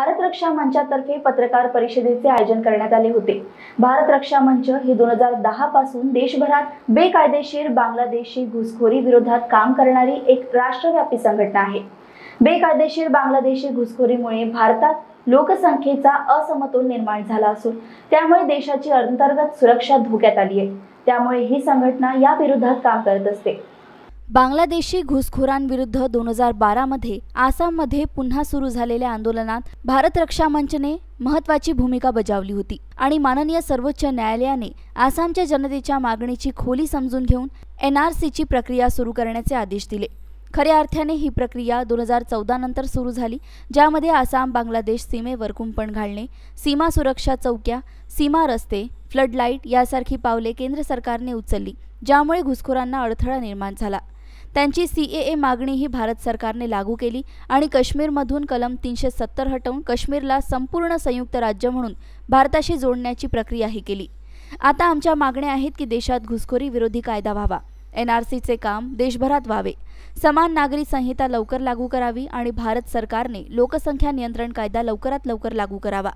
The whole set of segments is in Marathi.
भारत रक्षा मंचातर्फे पत्रकार परिषदेचे आयोजन करण्यात आले होते. भारत रक्षा मंच हे दोन हजार दहा पासून देशभरात बेकायदेशीर बांगलादेशी घुसखोरी विरोधात काम करणारी एक राष्ट्रव्यापी संघटना आहे. बेकायदेशीर बांगलादेशी घुसखोरीमुळे भारतात लोकसंख्येचा असमतोल निर्माण झाला असून त्यामुळे देशाची अंतर्गत सुरक्षा धोक्यात आली आहे त्यामुळे ही संघटना या विरोधात काम करत असते. बांगलादेशी घुसखोरांविरुद्ध दोन हजार बारामध्ये आसाममध्ये पुन्हा सुरू झालेल्या आंदोलनात भारत रक्षा मंचने महत्वाची भूमिका बजावली होती आणि माननीय सर्वोच्च न्यायालयाने आसामच्या जनतेच्या मागणीची खोली समजून घेऊन एन आर सीची प्रक्रिया सुरू करण्याचे आदेश दिले. खऱ्या अर्थाने ही प्रक्रिया दोन हजार चौदा नंतर सुरू झाली ज्यामध्ये आसाम बांगलादेश सीमेवर कुंपण घालणे सीमा सुरक्षा चौक्या सीमा रस्ते फ्लडलाईट यासारखी पावले केंद्र सरकारने उचलली ज्यामुळे घुसखोरांना अडथळा निर्माण झाला. त्यांची सी ए ए मागणीही भारत सरकारने लागू केली आणि काश्मीरमधून कलम तीनशे सत्तर हटवून काश्मीरला संपूर्ण संयुक्त राज्य म्हणून भारताशी जोडण्याची प्रक्रियाही केली. आता आमच्या मागण्या आहेत की देशात घुसखोरी विरोधी कायदा व्हावा. एन आर सीचे काम देशभरात व्हावे. समान नागरी संहिता लवकर लागू करावी आणि भारत सरकारने लोकसंख्या नियंत्रण कायदा लवकरात लवकर लागू करावा.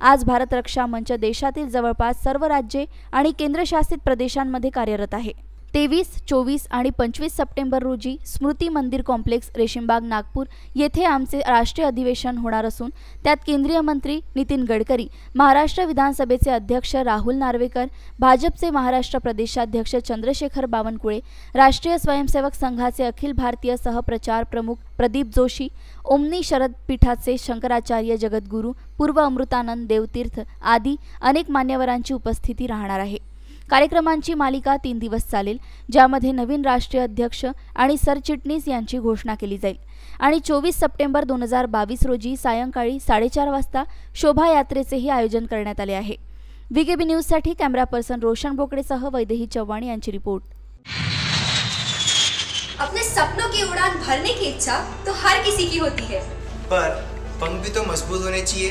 आज भारत रक्षा मंच देशातील जवळपास सर्व राज्ये आणि केंद्रशासित प्रदेशांमध्ये कार्यरत आहे. तेवीस चोवीस आणि पंचवीस सप्टेंबर रोजी स्मृती मंदिर कॉम्प्लेक्स रेशीमबाग नागपूर येथे आमचे राष्ट्रीय अधिवेशन होणार असून त्यात केंद्रीय मंत्री नितीन गडकरी महाराष्ट्र विधानसभेचे अध्यक्ष राहुल नार्वेकर भाजपचे महाराष्ट्र प्रदेशाध्यक्ष चंद्रशेखर बावनकुळे राष्ट्रीय स्वयंसेवक संघाचे अखिल भारतीय सहप्रचार प्रमुख प्रदीप जोशी ओमनी शरद पीठाचे शंकराचार्य जगद्गुरू पूर्व अमृतानंद देवतीर्थ आदी अनेक मान्यवरांची उपस्थिती राहणार आहे. कार्यक्रमांची मालिका तीन दिवस चालेल ज्यामध्ये नवीन राष्ट्रीय अध्यक्ष आणि सरचिटणीस यांची घोषणा केली जाईल. आणि चोवीस सप्टेंबर दोन हजार बावीस रोजी सायंकाळी साडेचार वाजता शोभायात्रेचेही आयोजन करण्यात आले आहे. व्हीकेबी न्यूजसाठी कॅमेरा पर्सन रोशन बोकडेसह वैदेही चव्हाण यांची रिपोर्ट. अपने सपनों की उड़ान भरने की इच्छा तो हर किसी की होती है। पर पंख भी तो मजबूत होने चाहिए।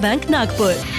Bank, Nagpur.